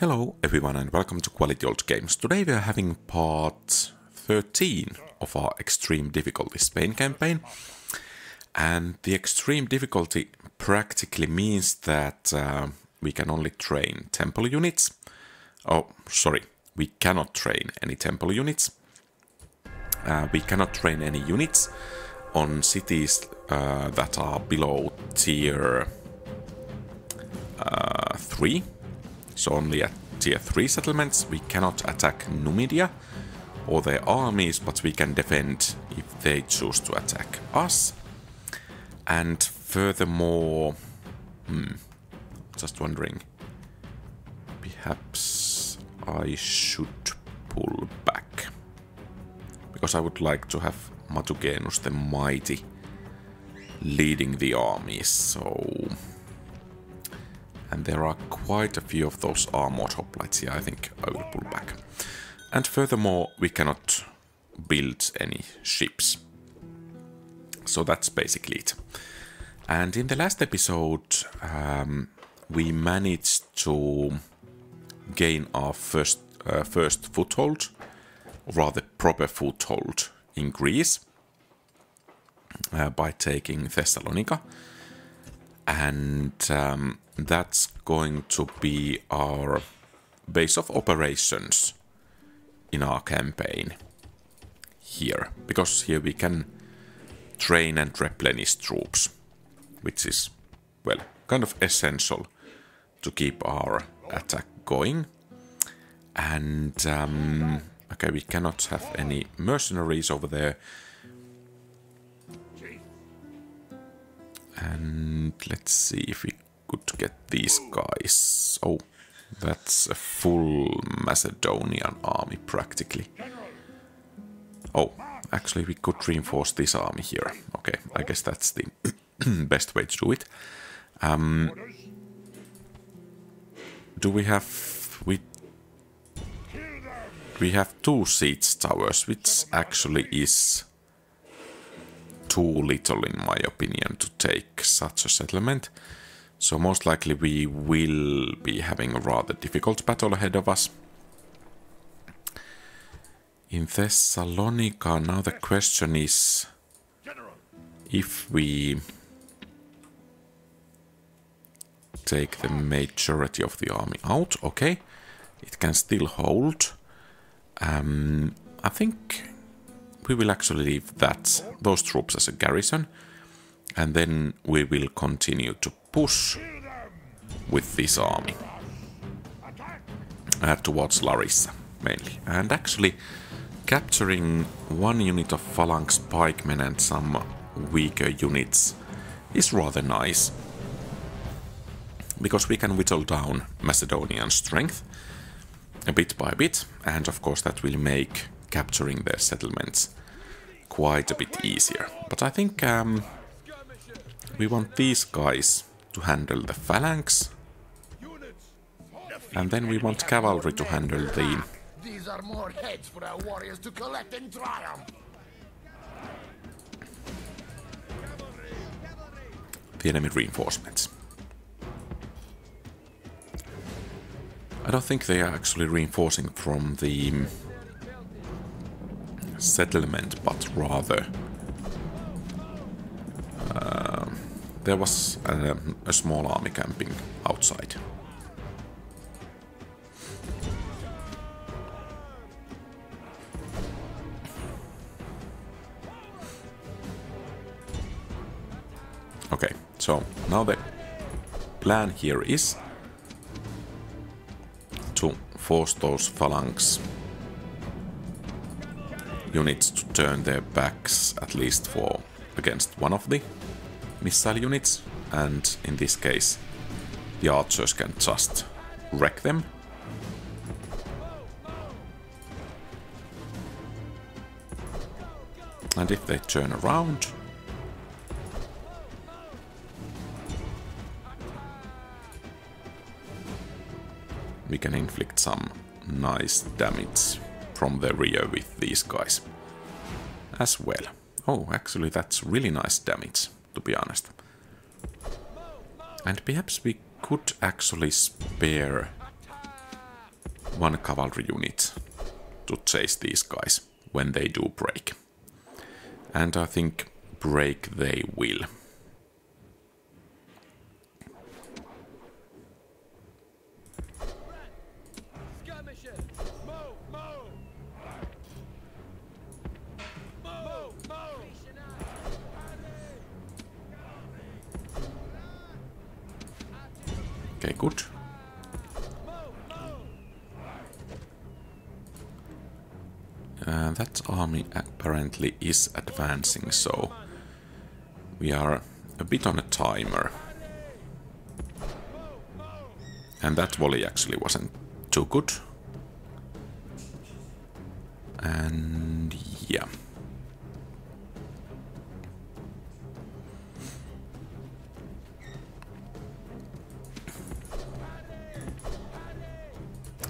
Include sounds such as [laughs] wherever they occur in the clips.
Hello everyone and welcome to Quality Old Games. Today we are having part 13 of our Extreme Difficulty Spain campaign. And the extreme difficulty practically means that uh, we can only train temple units. Oh, sorry, we cannot train any temple units. Uh, we cannot train any units on cities uh, that are below tier uh, 3 so only at tier 3 settlements we cannot attack Numidia or their armies, but we can defend if they choose to attack us. And furthermore, hmm, just wondering, perhaps I should pull back. Because I would like to have Matugenus the Mighty leading the armies, so and there are quite a few of those armored hoplites here, I think I will pull back. And furthermore, we cannot build any ships. So that's basically it. And in the last episode, um, we managed to gain our first, uh, first foothold, rather proper foothold in Greece, uh, by taking Thessalonica. And um, that's going to be our base of operations in our campaign here. Because here we can train and replenish troops, which is, well, kind of essential to keep our attack going. And, um, okay, we cannot have any mercenaries over there. And let's see if we could get these guys. Oh, that's a full Macedonian army practically. Oh, actually we could reinforce this army here. Okay, I guess that's the [clears throat] best way to do it. Um, do we have... we we have two siege towers, which actually is too little in my opinion to take such a settlement. So most likely we will be having a rather difficult battle ahead of us. In Thessalonica, now the question is if we take the majority of the army out, okay, it can still hold. Um, I think we will actually leave that those troops as a garrison, and then we will continue to push with this army uh, towards Larissa mainly. And actually capturing one unit of phalanx pikemen and some weaker units is rather nice. Because we can whittle down Macedonian strength a bit by bit, and of course that will make capturing their settlements quite a bit easier. But I think um, we want these guys to handle the phalanx. And then we want cavalry to handle the... These are more heads for our warriors to collect in triumph. The enemy reinforcements. I don't think they are actually reinforcing from the settlement, but rather um, there was a, a small army camping outside. Okay, so now the plan here is to force those phalanx units to turn their backs at least for against one of the missile units, and in this case, the archers can just wreck them. And if they turn around, we can inflict some nice damage from the rear with these guys as well. Oh, actually that's really nice damage to be honest. And perhaps we could actually spare one cavalry unit to chase these guys when they do break. And I think break they will. Is advancing, so we are a bit on a timer. And that volley actually wasn't too good. And yeah.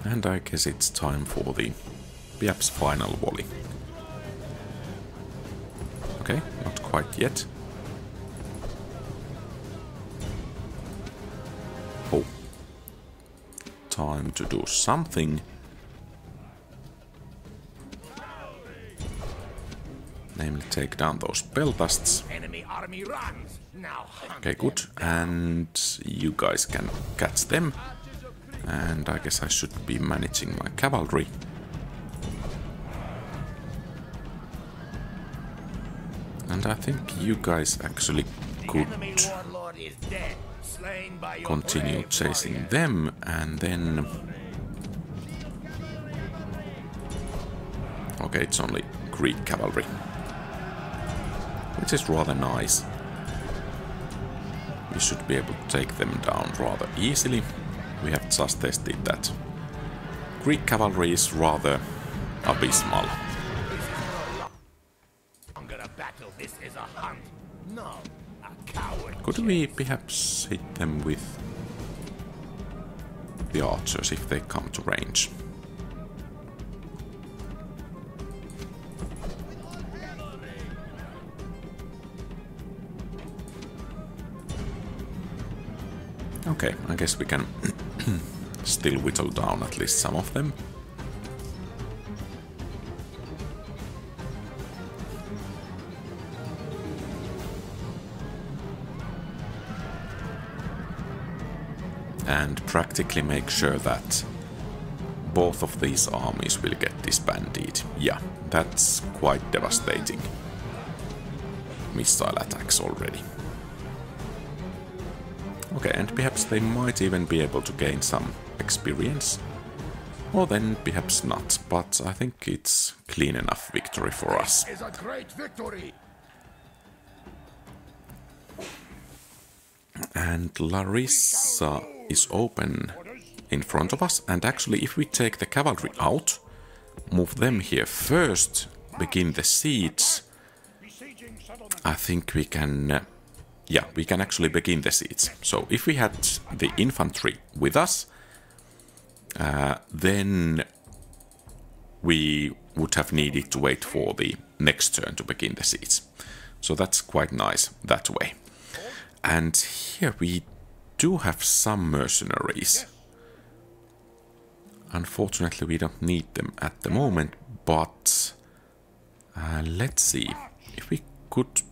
And I guess it's time for the perhaps final volley. Okay, not quite yet. Oh. Time to do something. Namely take down those peltasts. Enemy army runs. Now Okay, good. And you guys can catch them. And I guess I should be managing my cavalry. And I think you guys actually could continue chasing them and then... Okay, it's only Greek cavalry. Which is rather nice. We should be able to take them down rather easily. We have just tested that. Greek cavalry is rather abysmal. Could we perhaps hit them with the archers if they come to range? Okay, I guess we can [clears throat] still whittle down at least some of them. Practically make sure that both of these armies will get disbanded. Yeah, that's quite devastating. Missile attacks already. Okay, and perhaps they might even be able to gain some experience. Or then perhaps not, but I think it's clean enough victory for us. Is a great victory. And Larissa is open in front of us. And actually, if we take the cavalry out, move them here first, begin the siege, I think we can... Uh, yeah, we can actually begin the siege. So if we had the infantry with us, uh, then we would have needed to wait for the next turn to begin the siege. So that's quite nice that way. And here we do have some mercenaries. Unfortunately, we don't need them at the moment, but uh, let's see if we could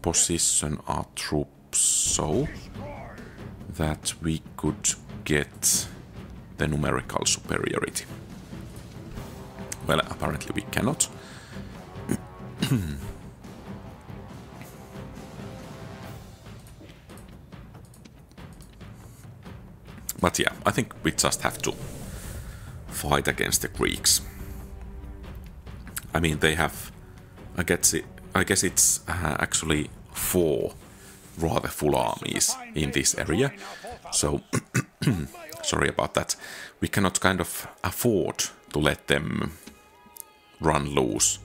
position our troops so that we could get the numerical superiority. Well, apparently we cannot. [clears throat] [coughs] But yeah, I think we just have to fight against the Greeks. I mean, they have. I guess it. I guess it's uh, actually four rather full armies in this area. So, [clears throat] sorry about that. We cannot kind of afford to let them run loose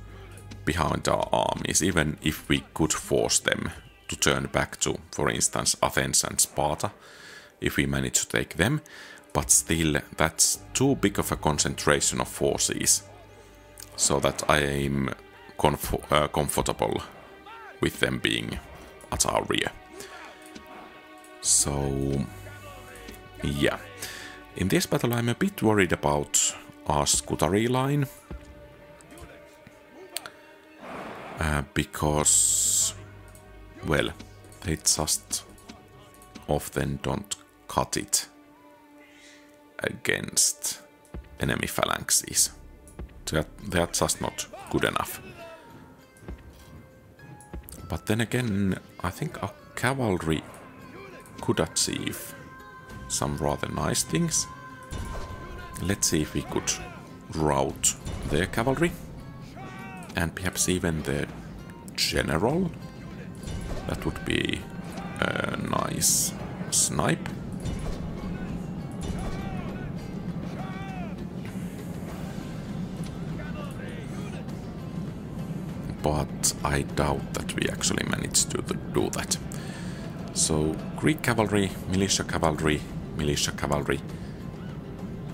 behind our armies, even if we could force them to turn back to, for instance, Athens and Sparta, if we manage to take them. But still, that's too big of a concentration of forces, so that I'm comf- uh, comfortable with them being at our rear. So, yeah. In this battle, I'm a bit worried about our Scutarii line. Uh, because, well, they just often don't cut it against enemy phalanxes. Are, they just not good enough. But then again, I think our cavalry could achieve some rather nice things. Let's see if we could rout their cavalry. And perhaps even the general. That would be a nice snipe. But I doubt that we actually managed to do that. So, Greek cavalry, militia cavalry, militia cavalry,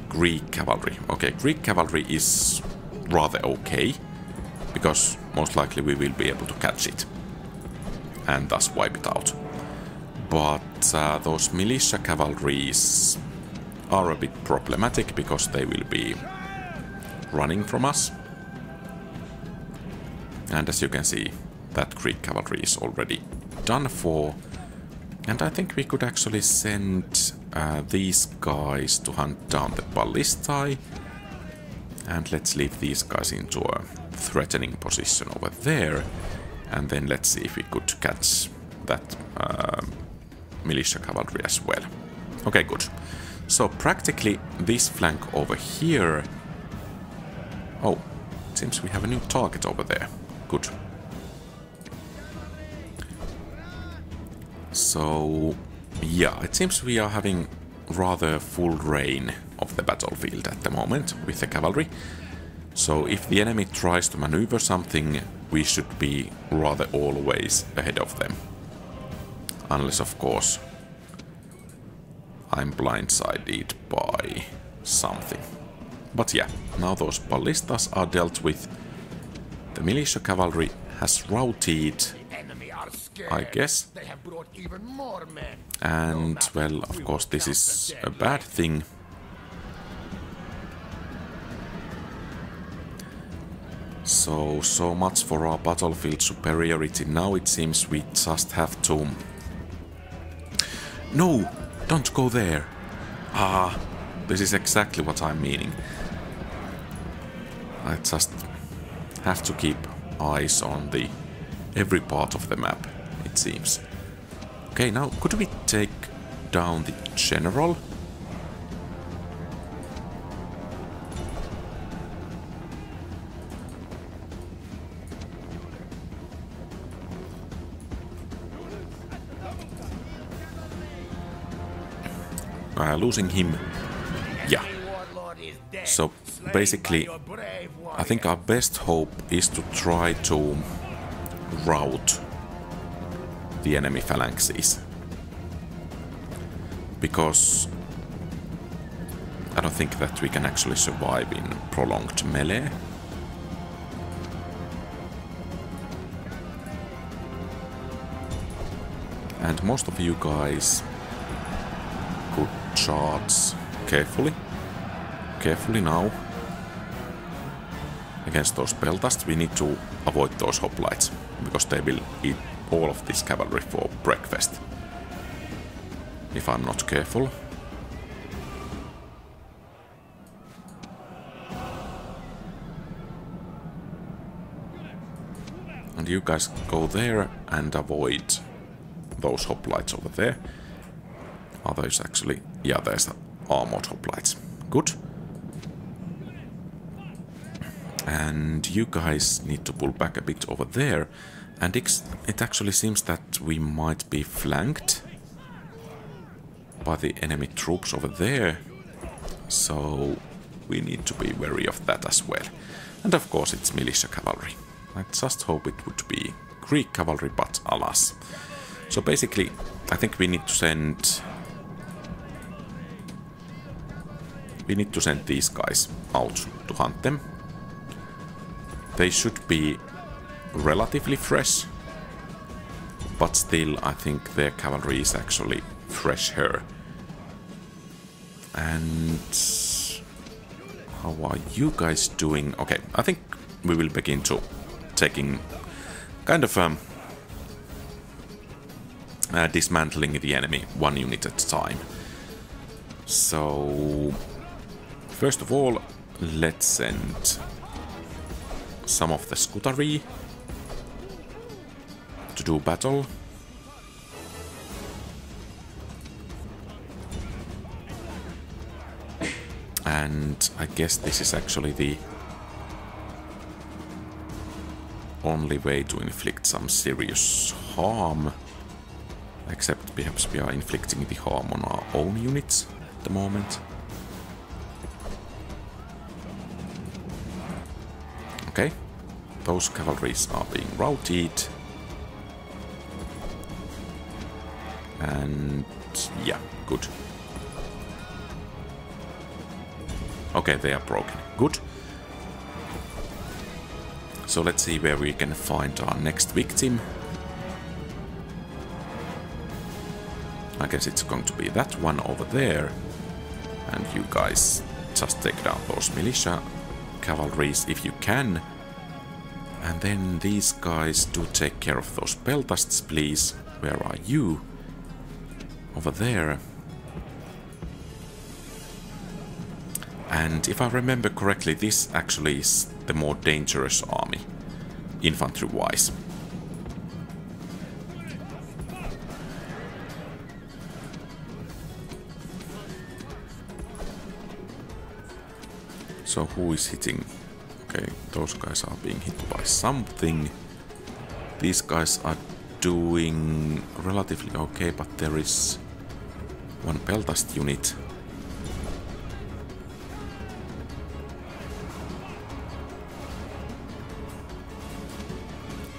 Greek cavalry. Okay, Greek cavalry is rather okay, because most likely we will be able to catch it and thus wipe it out. But uh, those militia cavalries are a bit problematic because they will be running from us. And as you can see, that Greek cavalry is already done for. And I think we could actually send uh, these guys to hunt down the ballistae. And let's leave these guys into a threatening position over there. And then let's see if we could catch that uh, militia cavalry as well. Okay, good. So practically this flank over here... Oh, seems we have a new target over there. Good. So, yeah, it seems we are having rather full reign of the battlefield at the moment with the cavalry. So if the enemy tries to maneuver something, we should be rather always ahead of them. Unless, of course, I'm blindsided by something. But yeah, now those ballistas are dealt with. The militia cavalry has routed, I guess. And, well, of course, this is a bad thing. So, so much for our battlefield superiority. Now it seems we just have to... No! Don't go there! Ah, this is exactly what I'm meaning. I just have to keep eyes on the every part of the map, it seems. Okay, now could we take down the general? Uh, losing him, yeah. So basically, I think our best hope is to try to rout the enemy phalanxes. Because I don't think that we can actually survive in prolonged melee. And most of you guys could charge carefully. Carefully now. Against those peltasts we need to avoid those hoplites, because they will eat all of this cavalry for breakfast. If I'm not careful. And you guys go there and avoid those hoplites over there. Are those actually... Yeah, there's the armored hoplites. Good. And you guys need to pull back a bit over there. And it actually seems that we might be flanked by the enemy troops over there. So we need to be wary of that as well. And of course it's militia cavalry. I just hope it would be Greek cavalry, but alas. So basically, I think we need to send... We need to send these guys out to hunt them. They should be relatively fresh. But still, I think their cavalry is actually fresher. And how are you guys doing? Okay, I think we will begin to taking kind of um, uh, dismantling the enemy one unit at a time. So, first of all, let's send some of the Scutarii to do battle. And I guess this is actually the only way to inflict some serious harm. Except perhaps we are inflicting the harm on our own units at the moment. Okay, those cavalries are being routed. And yeah, good. Okay, they are broken. Good. So let's see where we can find our next victim. I guess it's going to be that one over there. And you guys just take down those militia cavalries if you can. And then these guys do take care of those peltasts, please. Where are you? Over there. And if I remember correctly, this actually is the more dangerous army, infantry-wise. So who is hitting? Okay, those guys are being hit by something. These guys are doing relatively okay, but there is one Peltast unit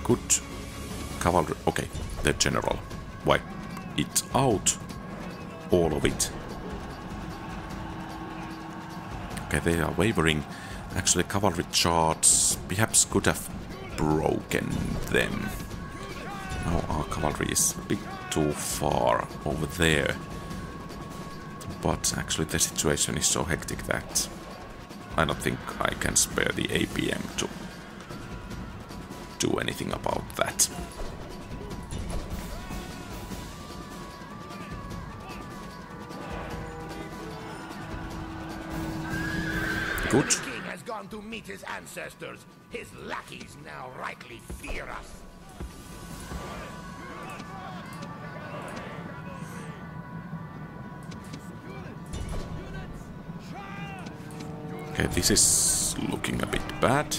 Good cavalry. Okay, the general. Wipe it out. All of it. Okay, they are wavering. Actually, cavalry charts perhaps could have broken them. Now our cavalry is a bit too far over there. But actually the situation is so hectic that I don't think I can spare the APM to do anything about that. Us. Okay, this is looking a bit bad.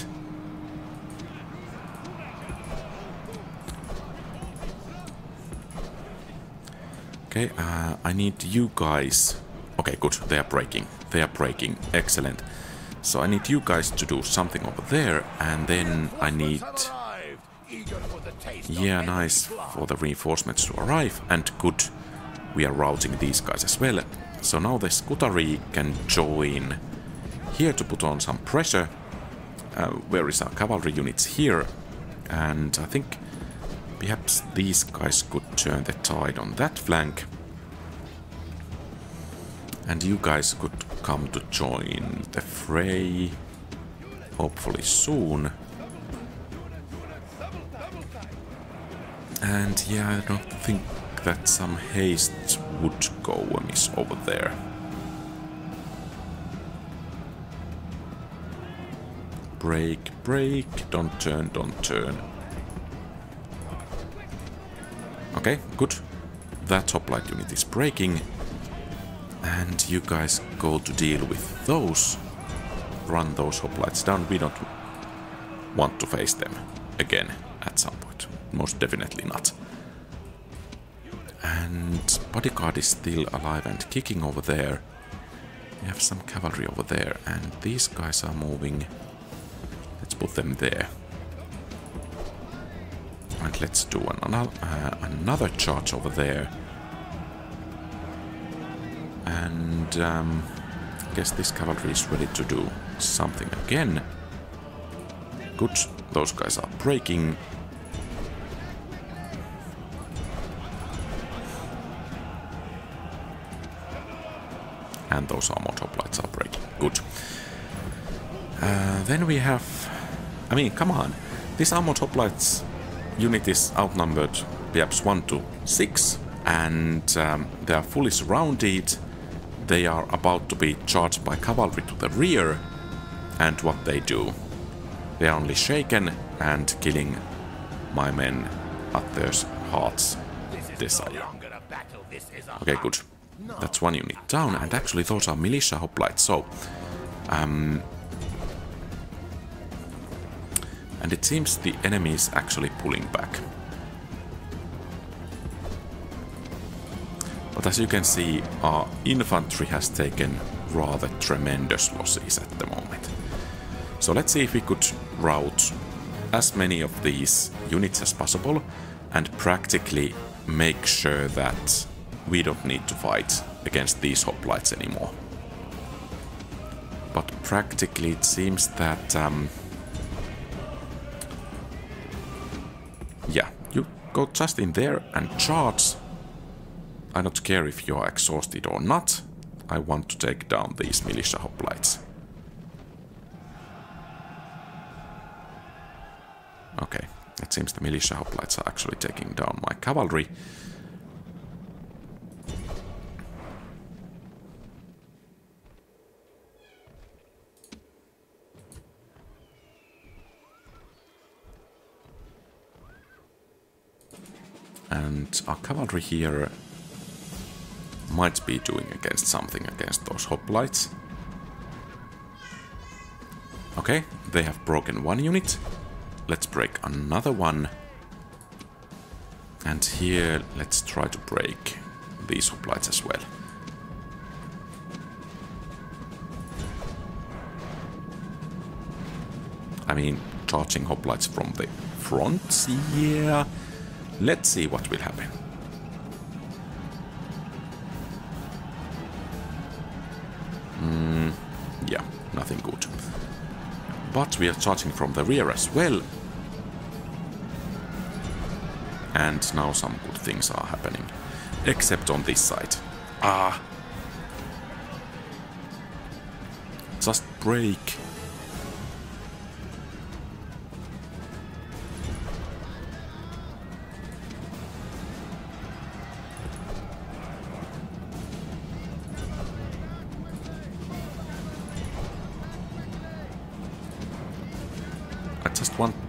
Okay, uh, I need you guys. Okay, good. They are breaking. They are breaking. Excellent. So I need you guys to do something over there, and then I need... Yeah, nice for the reinforcements to arrive, and good. We are routing these guys as well. So now the Scutarii can join here to put on some pressure. Uh, where is our cavalry units here? And I think perhaps these guys could turn the tide on that flank. And you guys could come to join the fray. Hopefully soon. And yeah, I don't think that some haste would go amiss over there. Break, break, don't turn, don't turn. Okay, good. That hoplite unit is breaking. And you guys go to deal with those. Run those hoplites down. We don't want to face them again at some point. Most definitely not. And bodyguard is still alive and kicking over there. We have some cavalry over there, and these guys are moving. Let's put them there. And let's do another, uh, another charge over there. And um, I guess this cavalry is ready to do something again. Good, those guys are breaking. And those armored hoplites are breaking. Good. Uh, then we have... I mean, come on. This armored hoplites unit is outnumbered perhaps 1 to 6. And um, they are fully surrounded. They are about to be charged by cavalry to the rear. And what they do? They are only shaken and killing my men at their heart's desire. Okay, good. That's one unit down, and actually those are militia hoplites, so... Um, and it seems the enemy is actually pulling back. But as you can see, our infantry has taken rather tremendous losses at the moment. So let's see if we could route as many of these units as possible and practically make sure that we don't need to fight against these hoplites anymore. But practically it seems that... Um, yeah, you go just in there and charge. I don't care if you're exhausted or not. I want to take down these militia hoplites. Okay, it seems the militia hoplites are actually taking down my cavalry. And our cavalry here might be doing against something against those hoplites. Okay, they have broken one unit. Let's break another one. And here, let's try to break these hoplites as well. I mean, charging hoplites from the front, yeah. Let's see what will happen. Mm, yeah, nothing good. But we are charging from the rear as well. And now some good things are happening. Except on this side. Ah! Just break.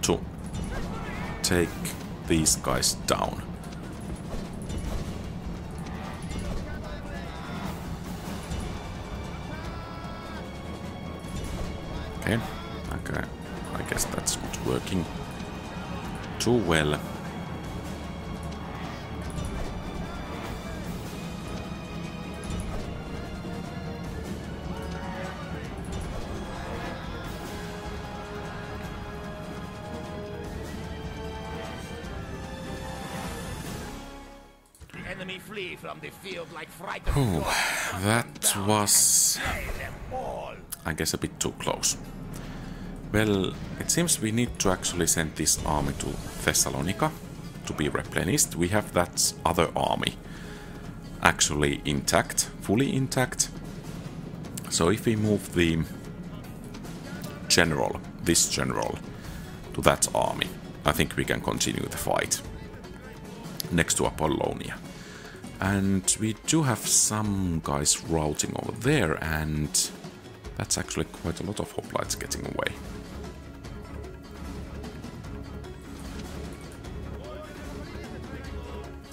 To take these guys down. Okay, okay, I guess that's not working too well. Oh, that was, I guess, a bit too close. Well, it seems we need to actually send this army to Thessalonica to be replenished. We have that other army actually intact, fully intact. So if we move the general, this general, to that army, I think we can continue the fight next to Apollonia. And we do have some guys routing over there, and that's actually quite a lot of hoplites getting away.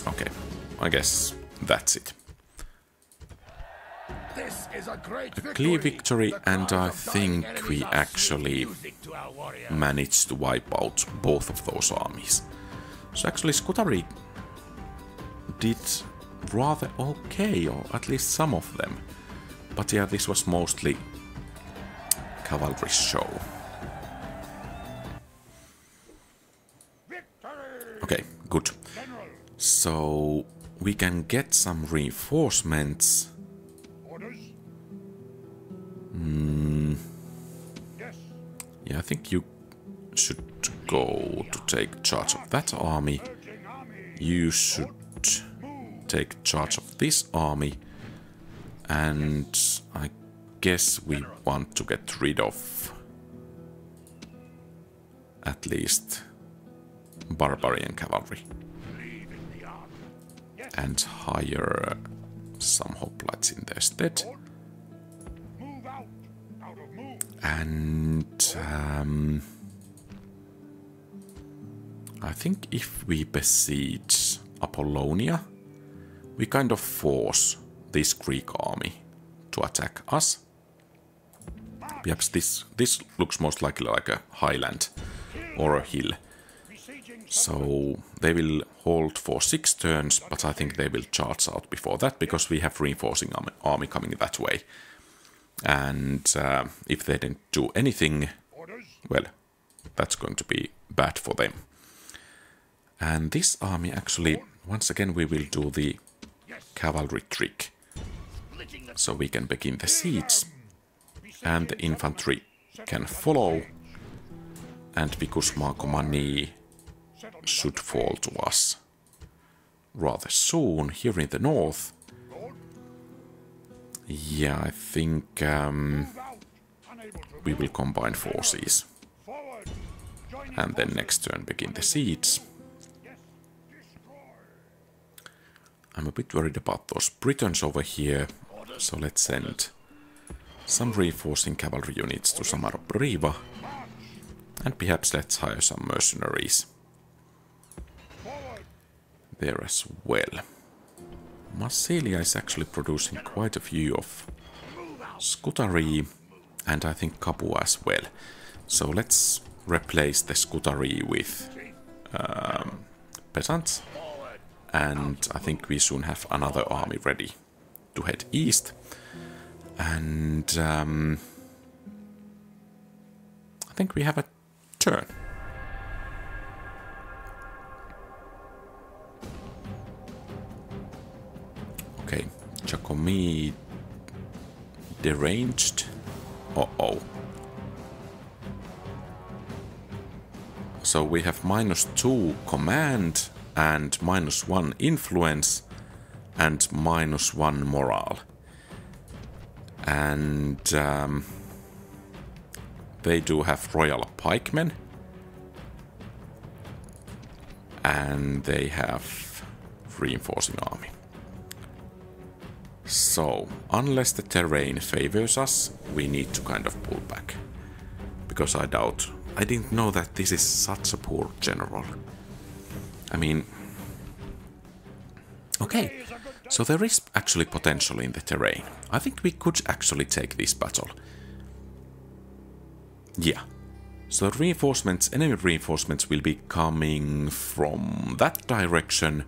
Okay, I guess that's it. a, a clear victory, and I think we actually managed to wipe out both of those armies. So actually Scutarii did rather okay, or at least some of them. But yeah, this was mostly cavalry show. Okay, good. So we can get some reinforcements. Mm. Yeah, I think you should go to take charge of that army. You should take charge of this army. And I guess we want to get rid of at least barbarian cavalry and hire some hoplites in their stead. And um, I think if we besiege Apollonia, we kind of force this Greek army to attack us. Perhaps this this looks most likely like a highland or a hill. So they will hold for six turns, but I think they will charge out before that because we have reinforcing army, coming that way. And uh, if they didn't do anything, well, that's going to be bad for them. And this army actually, once again, we will do the cavalry trick. So we can begin the siege, and the infantry can follow, and because settlement. should fall to us rather soon here in the north. Yeah, I think um, we will combine forces, and then next turn begin the siege. I'm a bit worried about those Britons over here, so let's send some reinforcing cavalry units to Samarobriva, and perhaps let's hire some mercenaries there as well. Massilia is actually producing quite a few of Scutarii and I think Capua as well. So let's replace the Scutarii with um, peasants. And I think we soon have another army ready to head east. And um, I think we have a turn. Okay, Giacomi deranged. Uh oh. So we have minus two command and minus one influence and minus one morale. And um, they do have royal pikemen. And they have reinforcing army. So, unless the terrain favors us, we need to kind of pull back. Because I doubt. I didn't know that this is such a poor general. I mean. Okay, so there is actually potential in the terrain. I think we could actually take this battle. Yeah. So reinforcements, enemy reinforcements will be coming from that direction,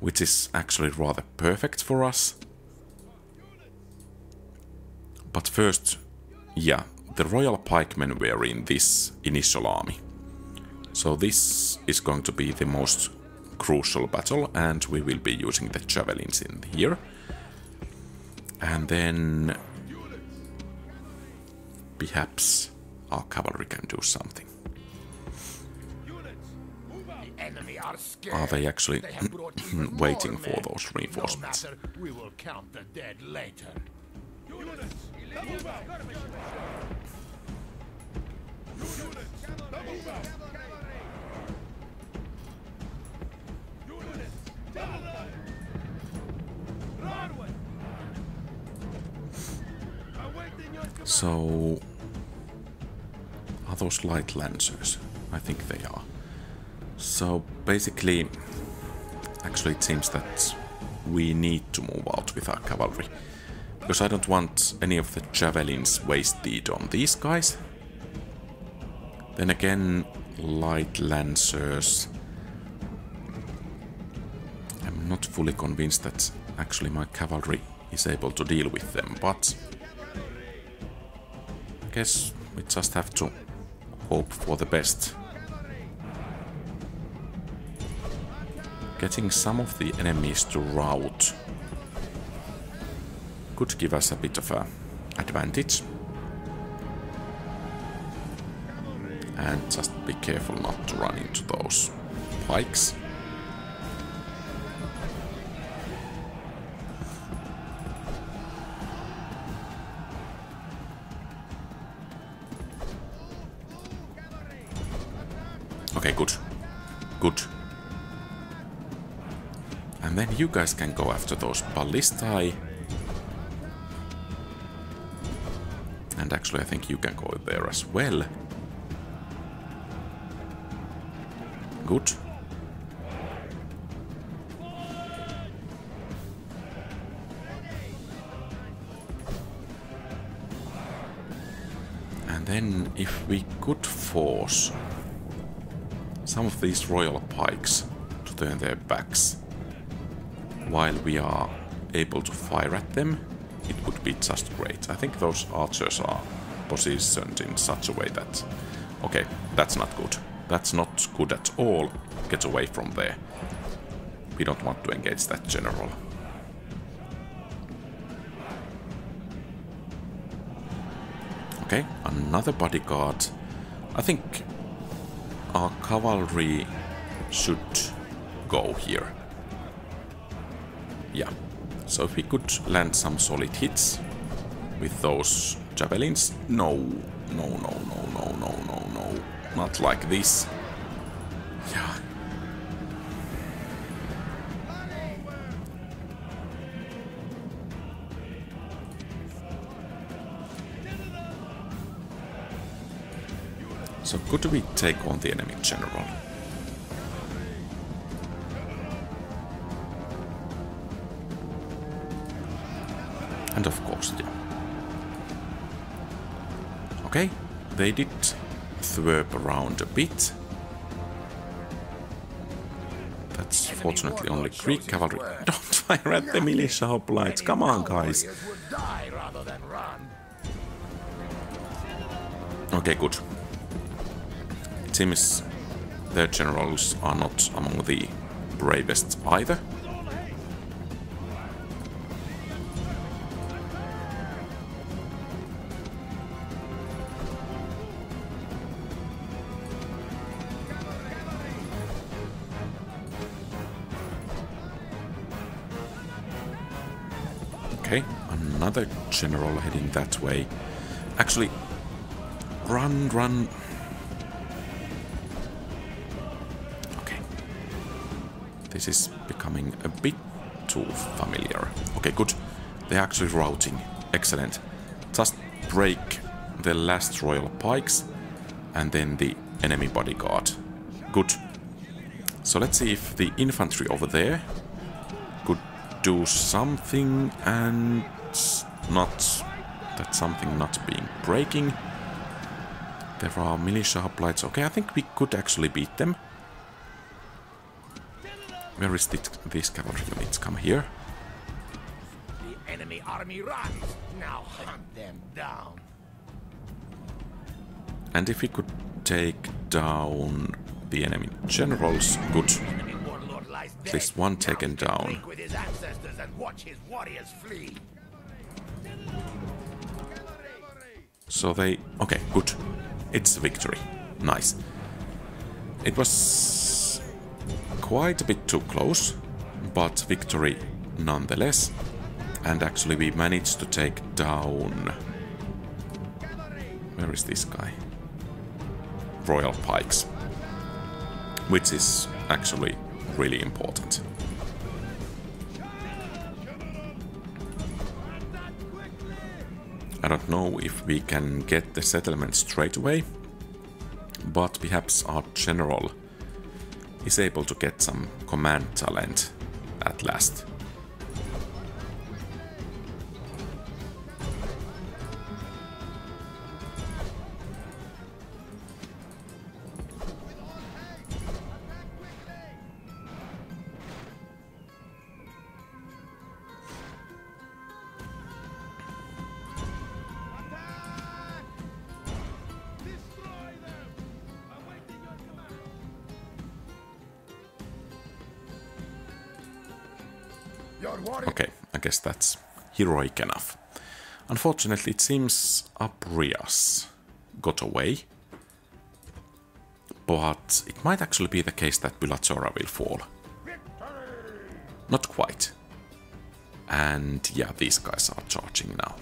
which is actually rather perfect for us. But first, yeah, the Royal Pikemen were in this initial army. So this is going to be the most crucial battle, and we will be using the javelins in here. And then perhaps our cavalry can do something. Are they actually [clears throat] waiting for those reinforcements? We will count the dead later. So, are those light lancers? I think they are. So basically, actually it seems that we need to move out with our cavalry. Because I don't want any of the javelins wasted on these guys. Then again, light lancers. Not fully convinced that actually my cavalry is able to deal with them, but I guess we just have to hope for the best. Getting some of the enemies to rout could give us a bit of a advantage. And just be careful not to run into those pikes. Good. And then you guys can go after those ballistae. And actually, I think you can go there as well. Good. And then if we could force some of these royal pikes to turn their backs while we are able to fire at them, it would be just great. I think those archers are positioned in such a way that... Okay, that's not good. That's not good at all. Get away from there. We don't want to engage that general. Okay, another bodyguard. I think our cavalry should go here. Yeah. So if we could land some solid hits with those javelins. No, no, no, no, no, no, no, no. Not like this. So could we take on the enemy general? And of course, yeah. Okay, they did thwerp around a bit. That's fortunately only Greek cavalry. [laughs] Don't fire at the militia hoplites, come on guys. Warriors would die rather than run. Okay, good. Seems their generals are not among the bravest either. Okay, another general heading that way. Actually, run, run. This is becoming a bit too familiar. Okay, good. They're actually routing. Excellent. Just break the last royal pikes and then the enemy bodyguard. Good. So let's see if the infantry over there could do something and not that something not being breaking. There are militia hoplites. Okay, I think we could actually beat them. Where is this, these cavalry units? Come here. The enemy army runs. Now hunt them down. And if we could take down the enemy generals, good. Enemy warlord lies dead. least one taken down. with his ancestors and watch his warriors flee. So they... Okay, good. It's victory. Nice. It was quite a bit too close, but victory nonetheless. And actually we managed to take down... Where is this guy? Royal Pikes. Which is actually really important. I don't know if we can get the settlement straight away, but perhaps our general is able to get some command talent at last. That's heroic enough. Unfortunately, it seems Abrias got away. But it might actually be the case that Bylazora will fall. Not quite. And yeah, these guys are charging now.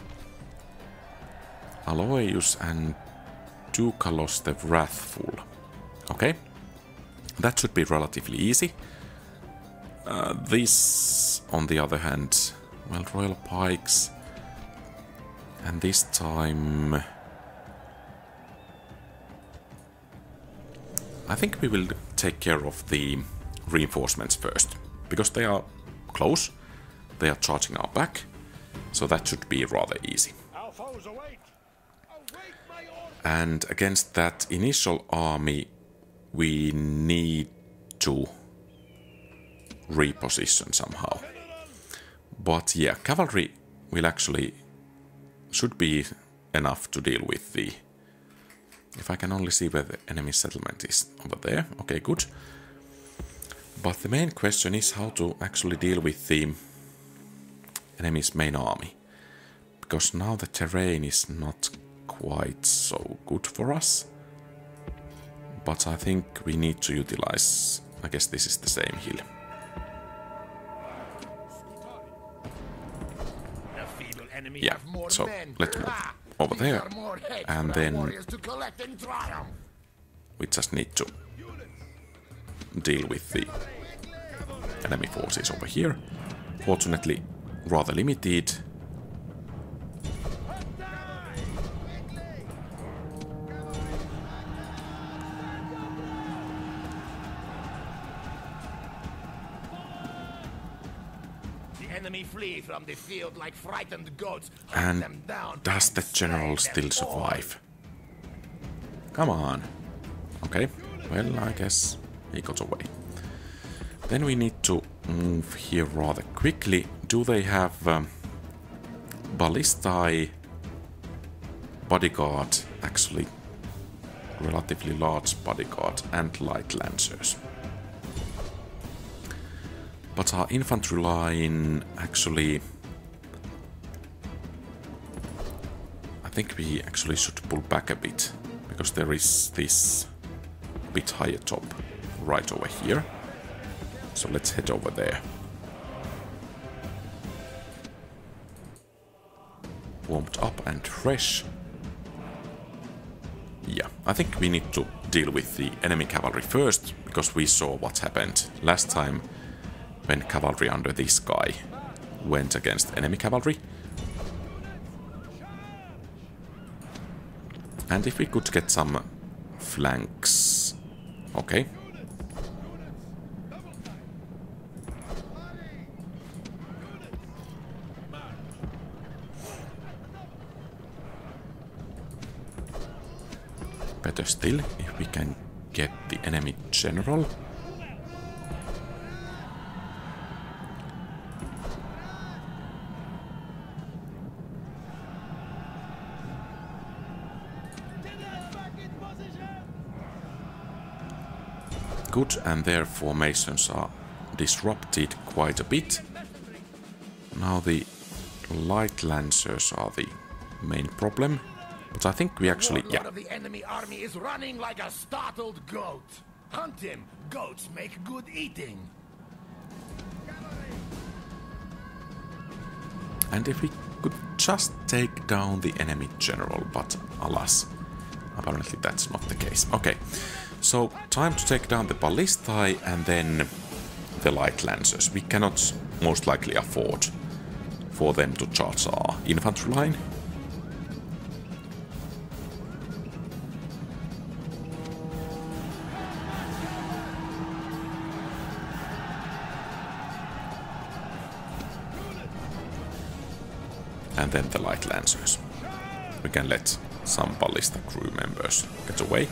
Aloysius and Dukalos the Wrathful. Okay. That should be relatively easy. Uh, this, on the other hand, well, Royal Pikes. And this time... I think we will take care of the reinforcements first. Because they are close, they are charging our back, so that should be rather easy. Our foes await. Await my order. And against that initial army, we need to reposition somehow. But yeah, cavalry will actually should be enough to deal with the. If I can only see where the enemy settlement is over there, okay, good. But the main question is how to actually deal with the enemy's main army. Because now the terrain is not quite so good for us. But I think we need to utilize... I guess this is the same hill. Yeah, so let's move over there, and then-. We just need to deal with the enemy forces over here. Fortunately, rather limited. The field like frightened goats. And does the general still survive? Come on. Okay, well, I guess he got away. Then we need to move here rather quickly. Do they have um, ballistae, bodyguard, actually relatively large bodyguard, and light lancers? But our infantry line actually think we actually should pull back a bit because there is this bit higher top right over here. So let's head over there. Warmed up and fresh. Yeah, I think we need to deal with the enemy cavalry first because we saw what happened last time when cavalry under this guy went against enemy cavalry. And if we could get some flanks... Okay. Better still, if we can get the enemy general. Good, and their formations are disrupted quite a bit. Now the light lancers are the main problem. But I think we actually, yeah, the enemy army is running like a startled goat. Hunt him. Goats make good eating. and if we could just take down the enemy general, but alas, apparently that's not the case. Okay, so time to take down the ballistae and then the light lancers. We cannot most likely afford for them to charge our infantry line. and then the light lancers. We can let some ballista crew members get away.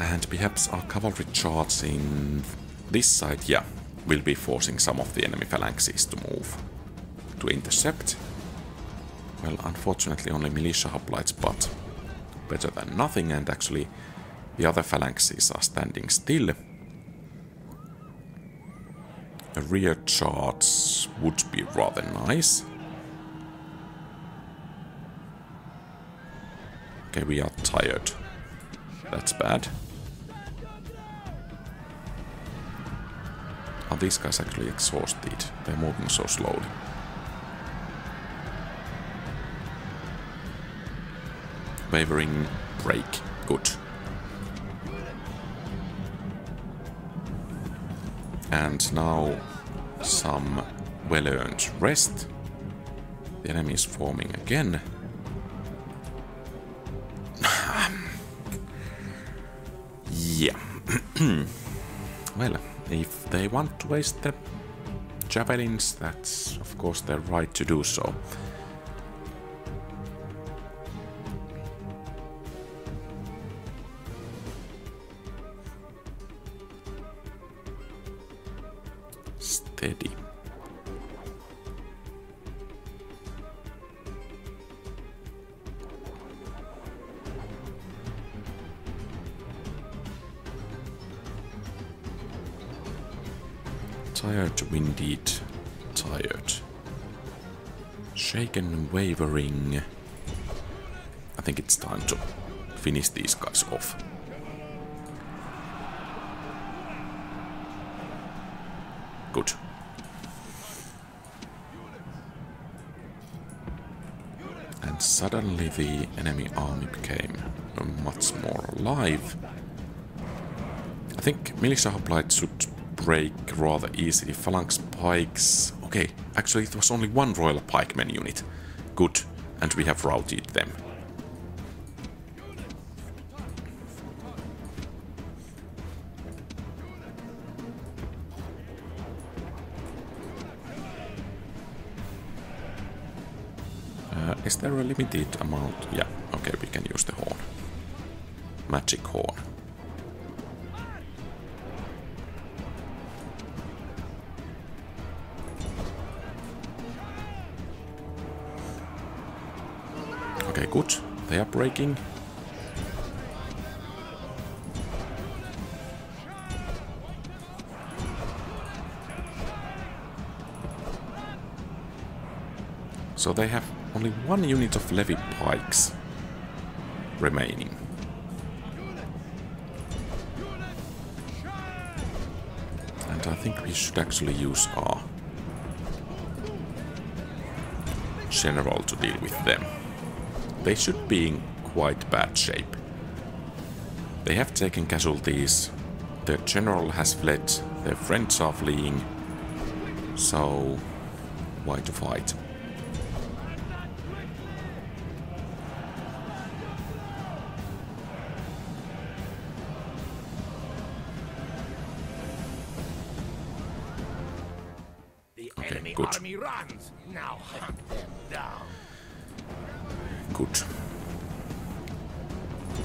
And perhaps our cavalry charge in this side, yeah, will be forcing some of the enemy phalanxes to move to intercept. Well, unfortunately only militia hoplites, but better than nothing, and actually the other phalanxes are standing still. A rear charge would be rather nice. Okay, we are tired. That's bad. Are these guys actually exhausted? They're moving so slowly. Wavering break. Good. And now some well-earned rest. The enemy is forming again. [sighs] yeah. [clears throat] well, if they want to waste the javelins, that's of course their right to do so. Tired, indeed. Tired. Shaken, wavering. I think it's time to finish these guys off. Good. And suddenly the enemy army became much more alive. I think militia hoplites should break rather easily. Phalanx pikes... Okay, actually it was only one Royal Pikeman unit. Good, and we have routed them. Uh, is there a limited amount? Yeah, okay, we can use the horn. Magic horn. Breaking. So they have only one unit of levy pikes remaining. And I think we should actually use our general to deal with them. They should be in quite bad shape. They have taken casualties, their general has fled, their friends are fleeing, so why to fight?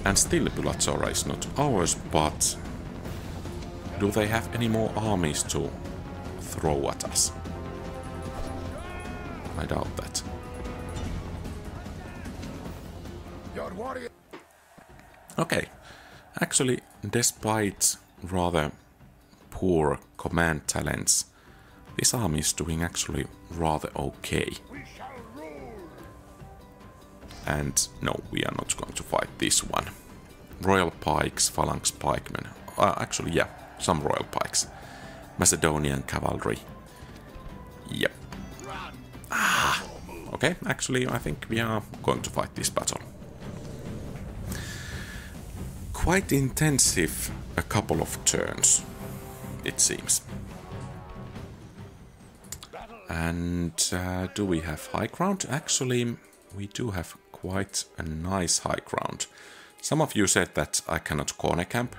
And still Bylazora is not ours, but do they have any more armies to throw at us? I doubt that. Okay. Actually, despite rather poor command talents, this army is doing actually rather okay. And no, we are not going to fight this one. Royal Pikes, Phalanx Pikemen. Uh, actually, yeah, some Royal Pikes. Macedonian Cavalry. Yep. Ah, okay, actually, I think we are going to fight this battle. Quite intensive a couple of turns, it seems. And uh, do we have high ground? Actually, we do have quite a nice high ground. Some of you said that I cannot corner camp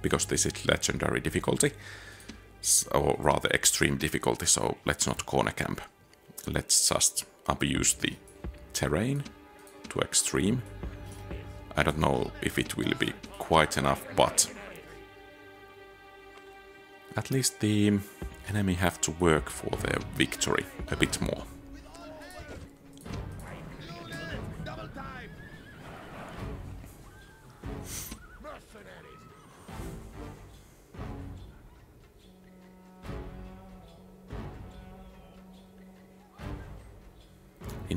because this is legendary difficulty, or rather extreme difficulty, so let's not corner camp. Let's just abuse the terrain to extreme. I don't know if it will be quite enough, but at least the enemy have to work for their victory a bit more.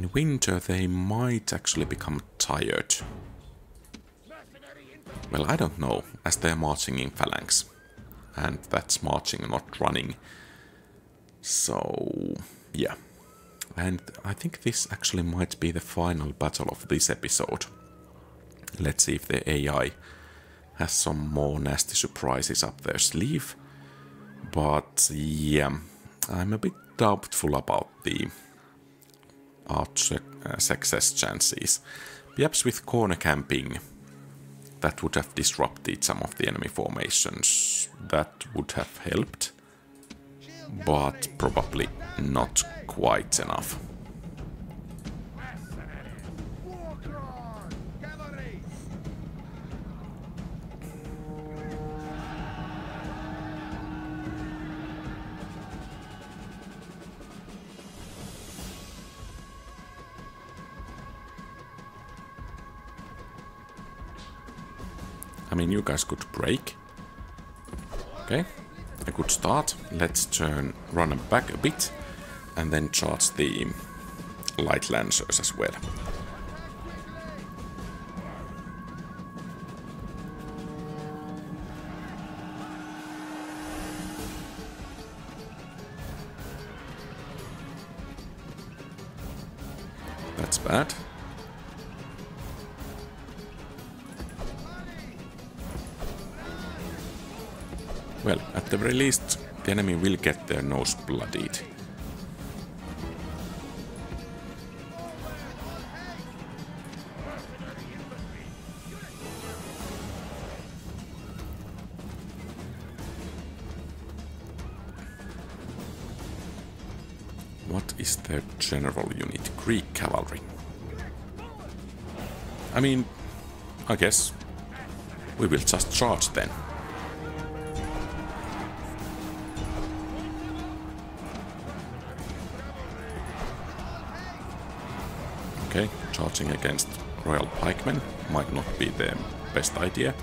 In winter, they might actually become tired. Well, I don't know, as they're marching in phalanx. And that's marching, not running. So, yeah. And I think this actually might be the final battle of this episode. Let's see if the AI has some more nasty surprises up their sleeve. But yeah, I'm a bit doubtful about the arch uh, success chances. Perhaps with corner camping, that would have disrupted some of the enemy formations. That would have helped, but probably not quite enough. Mean, you guys could break. Okay, a good start. Let's turn, run back a bit, and then charge the light lancers as well. Least, the enemy will get their nose bloodied. What is their general unit? Greek cavalry. I mean, I guess we will just charge then. Charging against Royal Pikemen might not be the best idea.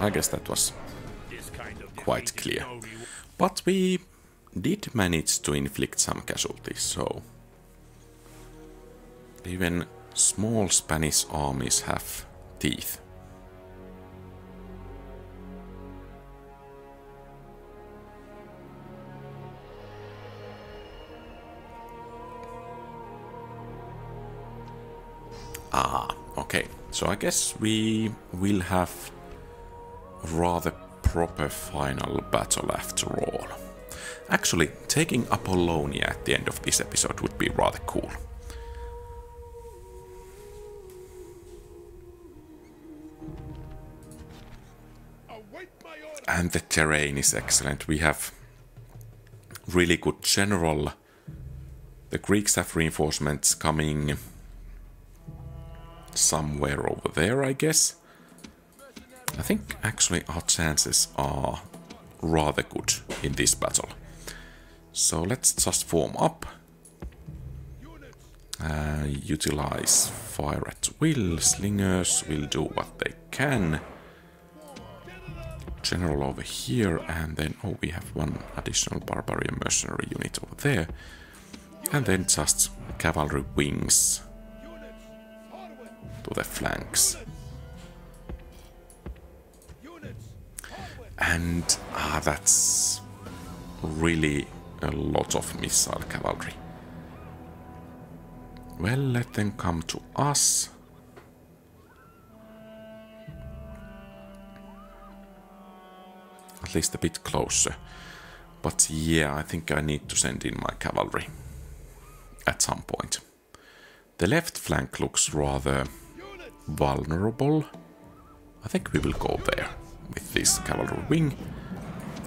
I guess that was quite clear. But we did manage to inflict some casualties, so. Even small Spanish armies have teeth. Ah, okay. So I guess we will have rather proper final battle after all. Actually, taking Apollonia at the end of this episode would be rather cool. And the terrain is excellent. We have really good general. The Greeks have reinforcements coming somewhere over there, I guess. I think actually our chances are rather good in this battle. So let's just form up. Uh, utilize fire at will. Slingers will do what they can. General over here, and then oh, we have one additional barbarian mercenary unit over there, and then just cavalry wings to the flanks. And ah, that's really a lot of missile cavalry. Well, let them come to us. At least a bit closer. But yeah, I think I need to send in my cavalry at some point. The left flank looks rather vulnerable. I think we will go there with this cavalry wing,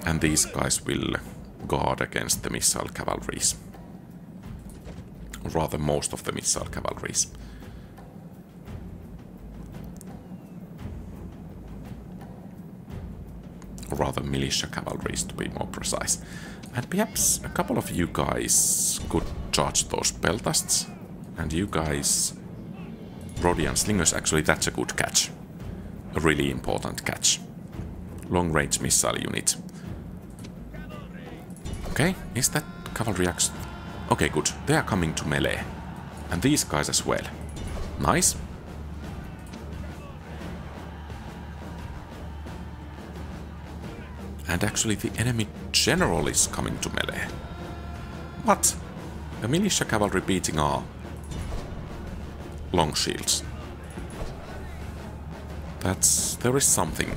and these guys will guard against the missile cavalries. Or rather, most of the missile cavalries. Rather, militia cavalries to be more precise. And perhaps a couple of you guys could charge those peltasts. And you guys... Rhodian Slingers, actually that's a good catch. A really important catch. Long range missile unit. Okay, is that cavalry ax... Okay, good. They are coming to melee. And these guys as well. Nice. And actually the enemy general is coming to melee. What? A militia cavalry beating our long shields. That's... there is something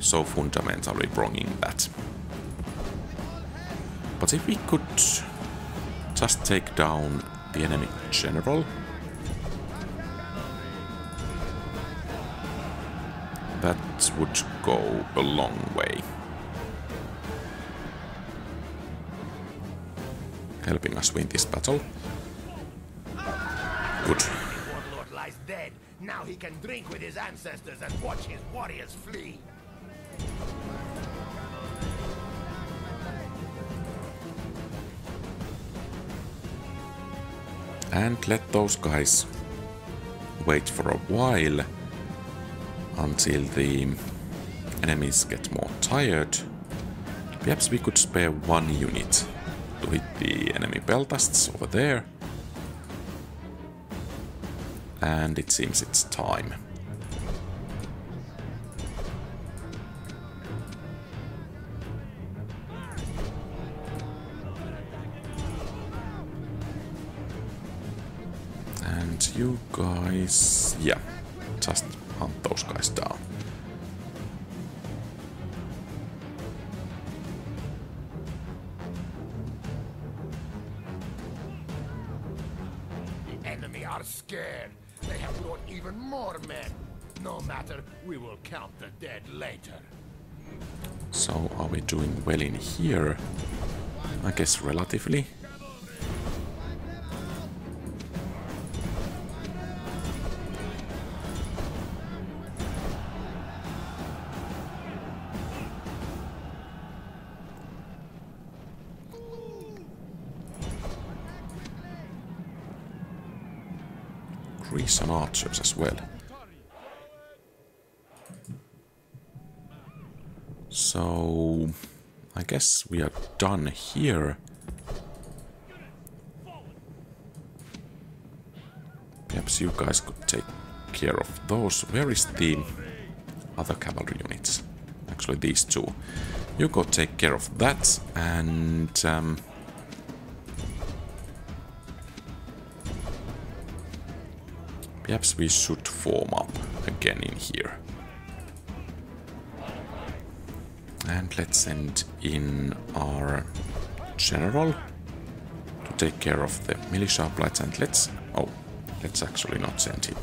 so fundamentally wrong in that. But if we could just take down the enemy general... That would go a long way. Helping us win this battle. Good. Now he can drink with his ancestors and watch his warriors flee. And let those guys wait for a while until the enemies get more tired. Perhaps we could spare one unit to hit the enemy peltasts over there. And it seems it's time. You guys... Yeah, just hunt those guys down. The enemy are scared. They have brought even more men. No matter, we will count the dead later. So are we doing well in here? I guess relatively. As well. So, I guess we are done here. Perhaps you guys could take care of those. Where is the other cavalry units? Actually, these two. You go take care of that, and... Um, perhaps we should form up again in here. And let's send in our general to take care of the militia hoplites and let's... Oh, let's actually not send him.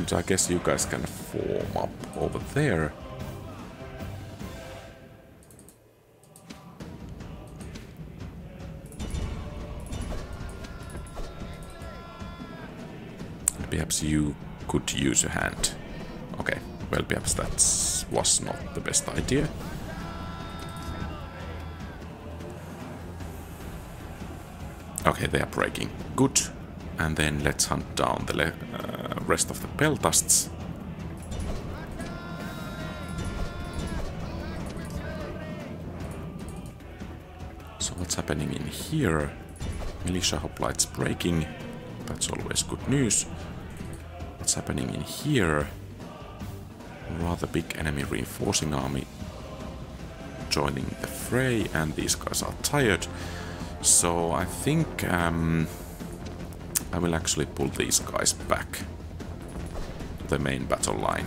And I guess you guys can form up over there. Perhaps you could use a hand. Okay, well, perhaps that was not the best idea. Okay, they are breaking. Good. And then let's hunt down the uh, rest of the peltasts. So what's happening in here? Militia hoplites breaking. That's always good news. What's happening in here? Rather big enemy reinforcing army joining the fray, and these guys are tired. So I think um, I will actually pull these guys back the main battle line.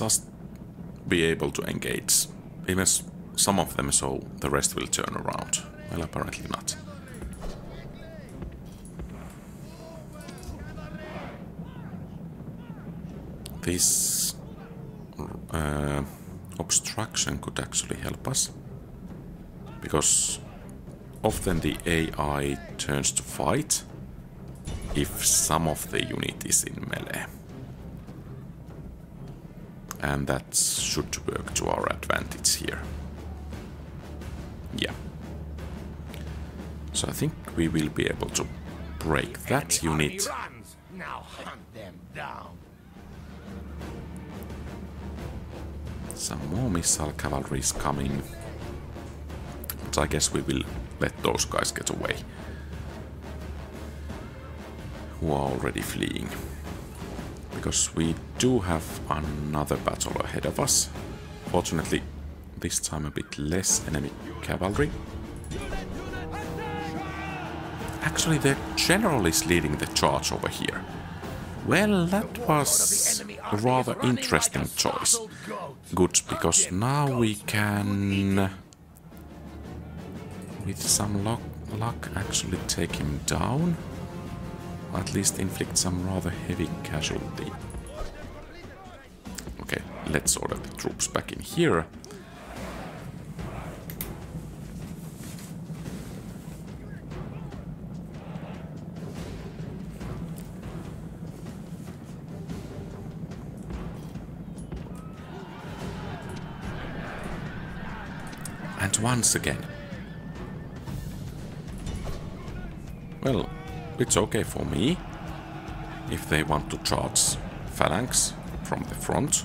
Just be able to engage. Even some of them so the rest will turn around. Well, apparently not. This uh, obstruction could actually help us. Because often the AI turns to fight if some of the unit is in melee. And that should work to our advantage here. Yeah. So I think we will be able to break that unit. runs. Now hunt them down. Some more missile cavalry is coming. But I guess we will let those guys get away. Who are already fleeing. Because we do have another battle ahead of us. Fortunately, this time a bit less enemy cavalry. Actually, the general is leading the charge over here. Well, that was a rather interesting choice. Good, because now we can, with some luck, luck, actually take him down. At least inflict some rather heavy casualty. Okay, let's order the troops back in here. And once again. Well, it's okay for me. If they want to charge phalanx from the front,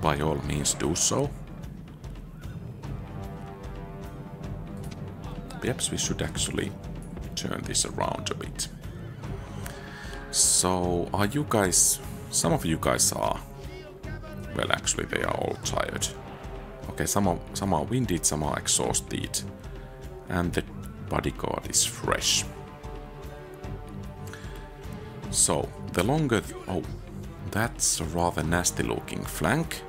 by all means do so. Perhaps we should actually turn this around a bit. So, are you guys... Some of you guys are... Well, actually, they are all tired. Okay, some are, some are winded, some are exhausted. And the bodyguard is fresh. So, the longer... th- oh, that's a rather nasty looking flank.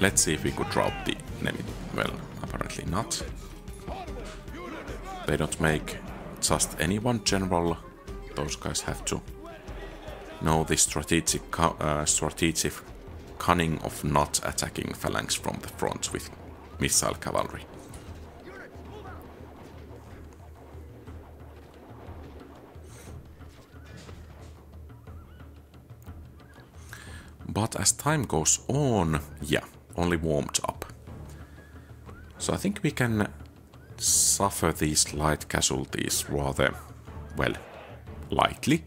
Let's see if we could rout the enemy. Well, apparently not. They don't make just anyone general. Those guys have to know the strategic, uh, strategic cunning of not attacking phalanx from the front with missile cavalry. But as time goes on, yeah, only warmed up. So I think we can suffer these light casualties rather, well, lightly.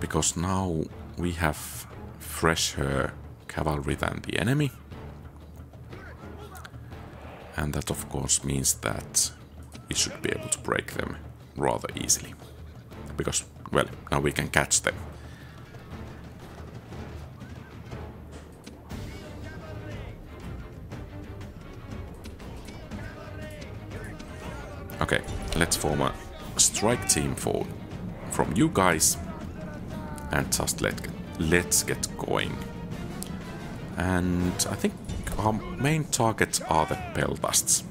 Because now we have fresher cavalry than the enemy. And that of course means that we should be able to break them rather easily. Because, well, now we can catch them. Okay, let's form a strike team for from you guys and just let let's get going. And I think our main targets are the Peltasts.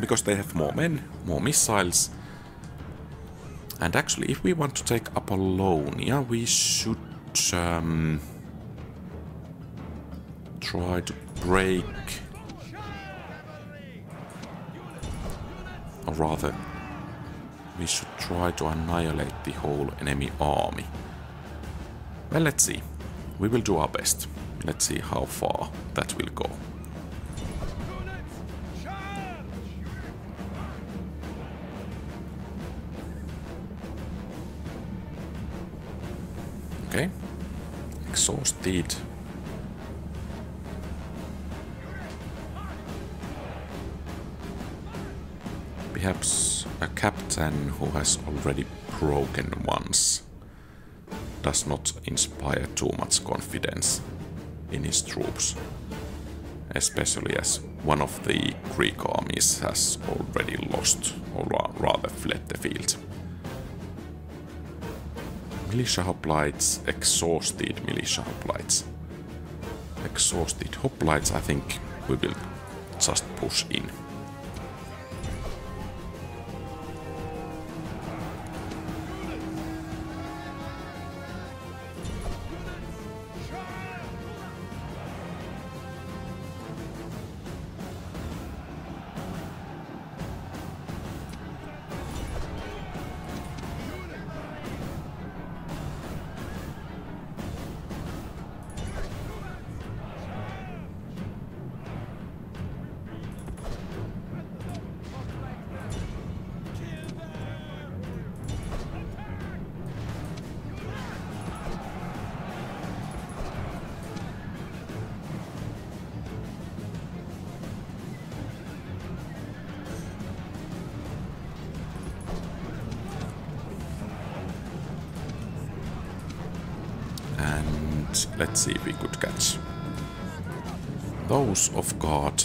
Because they have more men, more missiles. And actually, if we want to take Apollonia, we should um, try to break Or rather, we should try to annihilate the whole enemy army. Well, let's see. We will do our best. Let's see how far that will go. Okay. Exhausted. Perhaps a captain who has already broken once. does not inspire too much confidence in his troops, especially as one of the Greek armies has already lost, or ra- rather fled the field. Militia hoplites, exhausted militia hoplites. Exhausted hoplites, I think we will just push in. Let's see if we could catch those of guard.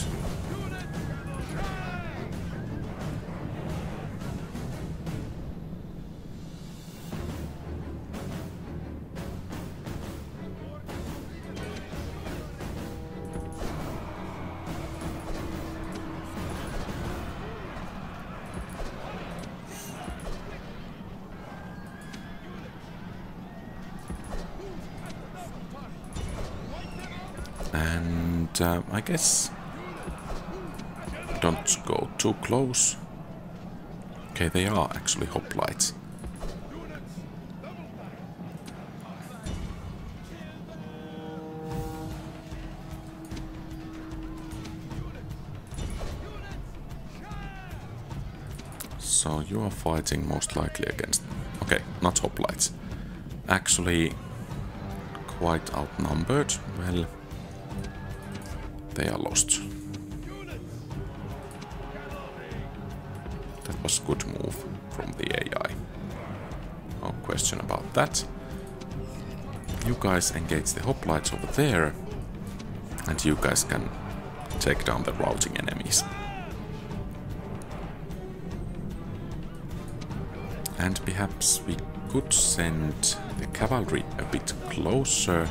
Guess don't go too close. Okay, they are actually hoplites. So you are fighting most likely against... Okay, not hoplites. Actually, quite outnumbered. Well, they are lost. That was good move from the AI. No question about that. You guys engage the hoplites over there, and you guys can take down the routing enemies. And perhaps we could send the cavalry a bit closer.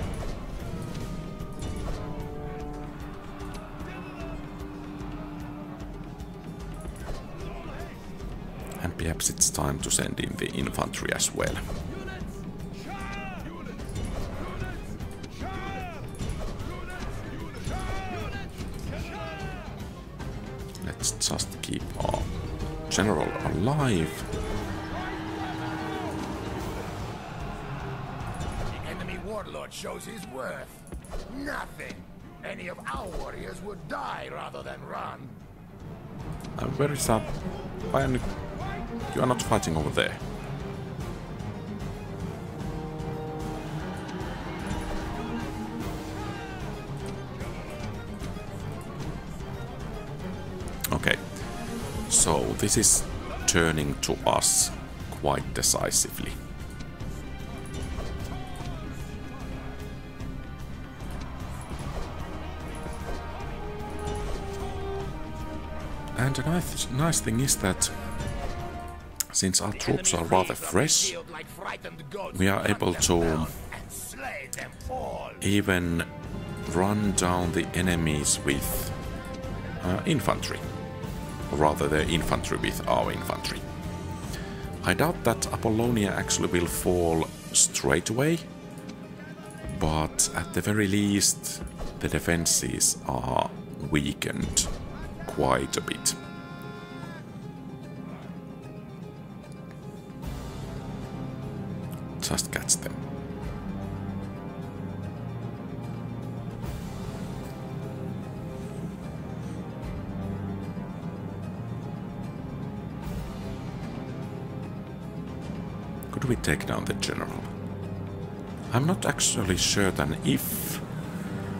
Time to send in the infantry as well. Let's just keep our general alive. The enemy warlord shows his worth. Nothing. Any of our warriors would die rather than run. I'm very sad. Why you... Are not fighting over there. Okay. So this is turning to us quite decisively. And a nice, nice thing is that since our troops are rather fresh, we are able to even run down the enemies with uh, infantry. Or rather, the infantry with our infantry. I doubt that Apollonia actually will fall straight away, but at the very least, the defenses are weakened quite a bit. Just catch them. Could we take down the general? I'm not actually certain if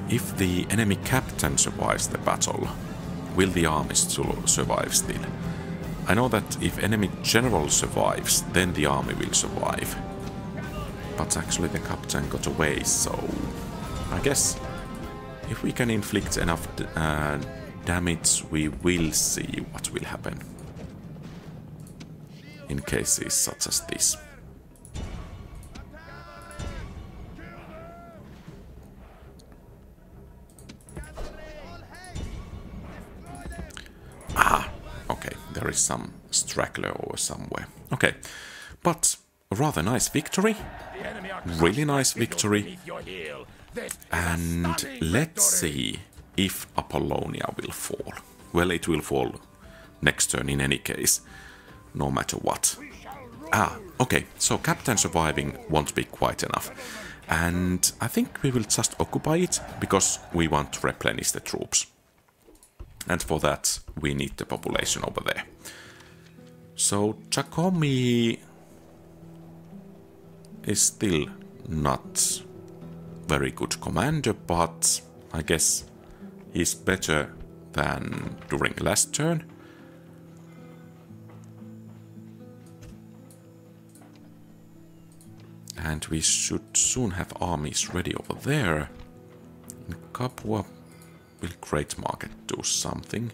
if the enemy captain survives the battle, will the army still survive still? I know that if enemy general survives, then the army will survive. But actually the captain got away, so I guess if we can inflict enough uh, damage, we will see what will happen in cases such as this. Ah, okay, there is some straggler over somewhere. Okay, but rather nice victory. Really nice victory. And let's see if Apollonia will fall. Well, it will fall next turn in any case, no matter what. Ah, okay, so Captain surviving won't be quite enough. And I think we will just occupy it because we want to replenish the troops. And for that, we need the population over there. So Giacomi is still not very good commander, but I guess he's better than during last turn. And we should soon have armies ready over there. Capua, will Great Market do something?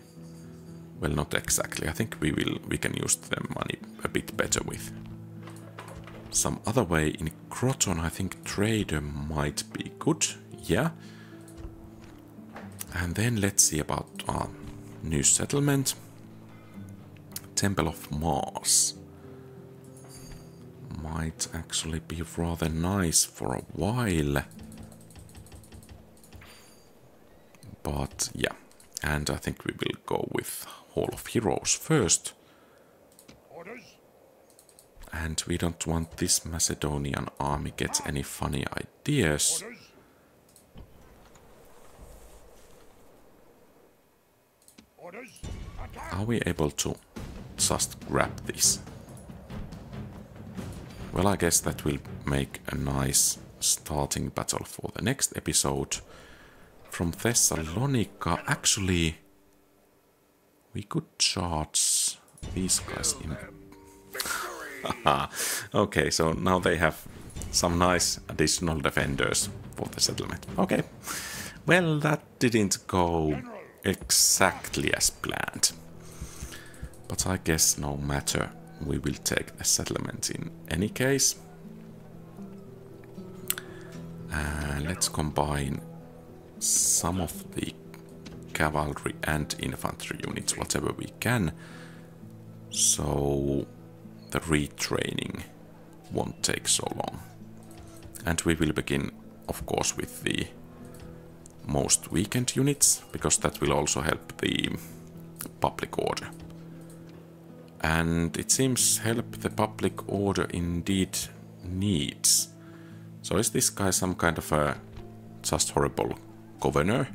Well, not exactly. I think we will. We can use the money a bit better with some other way. In Croton, I think trader might be good. Yeah. And then let's see about our new settlement. Temple of Mars. Might actually be rather nice for a while. But yeah, and I think we will go with Hall of Heroes first. And we don't want this Macedonian army get any funny ideas. Are we able to just grab this? Well, I guess that will make a nice starting battle for the next episode. From Thessalonica, actually, we could charge these guys in. [laughs] okay, so now they have some nice additional defenders for the settlement. Okay. Well, that didn't go exactly as planned. But I guess no matter, we will take the settlement in any case. Uh, let's combine some of the cavalry and infantry units, whatever we can, so the retraining won't take so long. And we will begin, of course, with the most weakened units, because that will also help the public order. And it seems help the public order indeed needs. So is this guy some kind of a just horrible governor?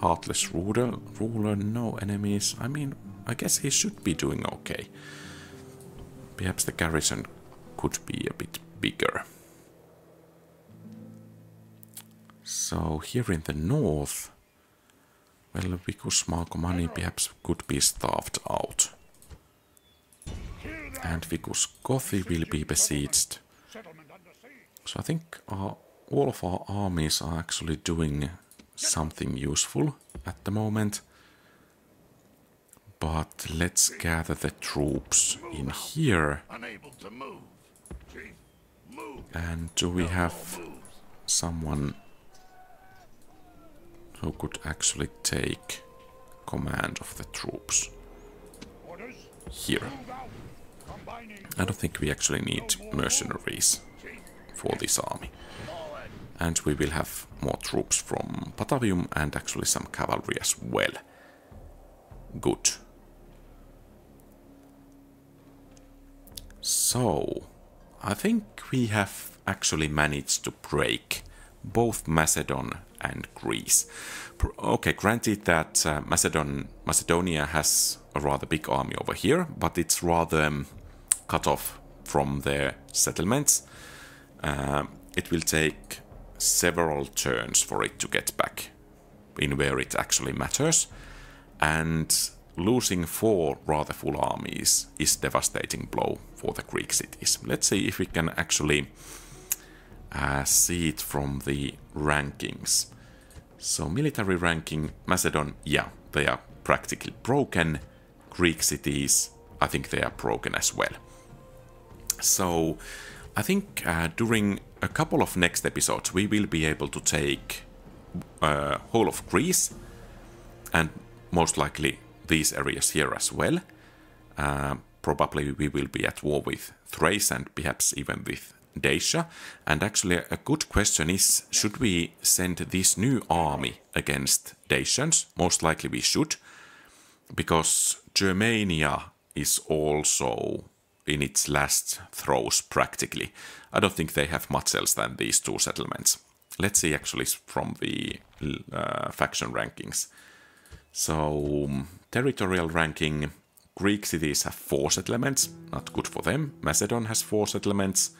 Heartless ruler? Ruler, no enemies. I mean, I guess he should be doing okay. Perhaps the garrison could be a bit bigger. So here in the north, well, Vicus Marcomanni perhaps could be starved out. And Vicus Gothi will be besieged. So I think our, all of our armies are actually doing something useful at the moment. But let's gather the troops in here. Unable to move. Chief, move. And do we have someone who could actually take command of the troops here? Move out. Combining. I don't think we actually need mercenaries for this army. And we will have more troops from Batavium and actually some cavalry as well. Good. So, I think we have actually managed to break both Macedon and Greece. Okay, granted that uh, Macedon, Macedonia has a rather big army over here, but it's rather um, cut off from their settlements. Um, it will take several turns for it to get back in where it actually matters. And losing four rather full armies is devastating blow for the Greek cities. Let's see if we can actually uh, see it from the rankings. So military ranking, Macedon, yeah, they are practically broken. Greek cities, I think they are broken as well. So I think uh, during a couple of next episodes we will be able to take uh, whole of Greece and most likely these areas here as well. Uh, probably we will be at war with Thrace and perhaps even with Dacia. And actually, a good question is should we send this new army against Dacians? Most likely we should, because Germania is also in its last throes practically. I don't think they have much else than these two settlements. Let's see actually from the uh, faction rankings. So, um, territorial ranking Greek cities have four settlements, not good for them. Macedon has four settlements,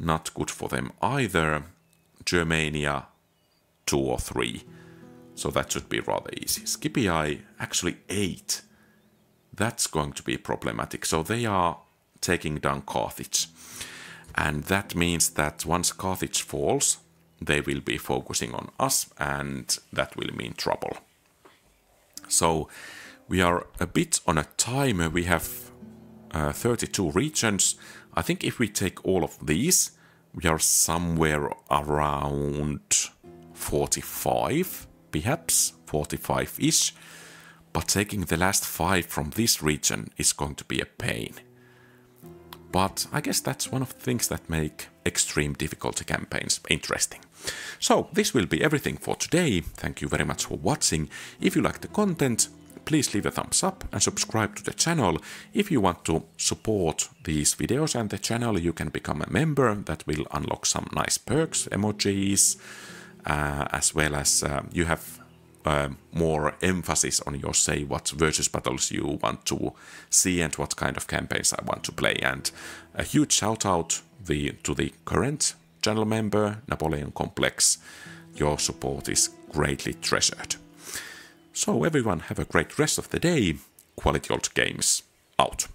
not good for them either. Germania, two or three. So that should be rather easy. Scipii, actually eight. That's going to be problematic. So they are taking down Carthage. And that means that once Carthage falls, they will be focusing on us, and that will mean trouble. So we are a bit on a timer. We have uh, 32 regions. I think if we take all of these, we are somewhere around 45, perhaps 45 ish. But taking the last five from this region is going to be a pain. But I guess that's one of the things that make extreme difficulty campaigns interesting. So, this will be everything for today. Thank you very much for watching. If you like the content, please leave a thumbs up and subscribe to the channel. If you want to support these videos and the channel, you can become a member that will unlock some nice perks, emojis, uh, as well as uh, you have uh, more emphasis on your say what versus battles you want to see and what kind of campaigns I want to play. And a huge shout out the, to the current channel member, Napoleon Complex. Your support is greatly treasured. So everyone have a great rest of the day. Quality Old Games out.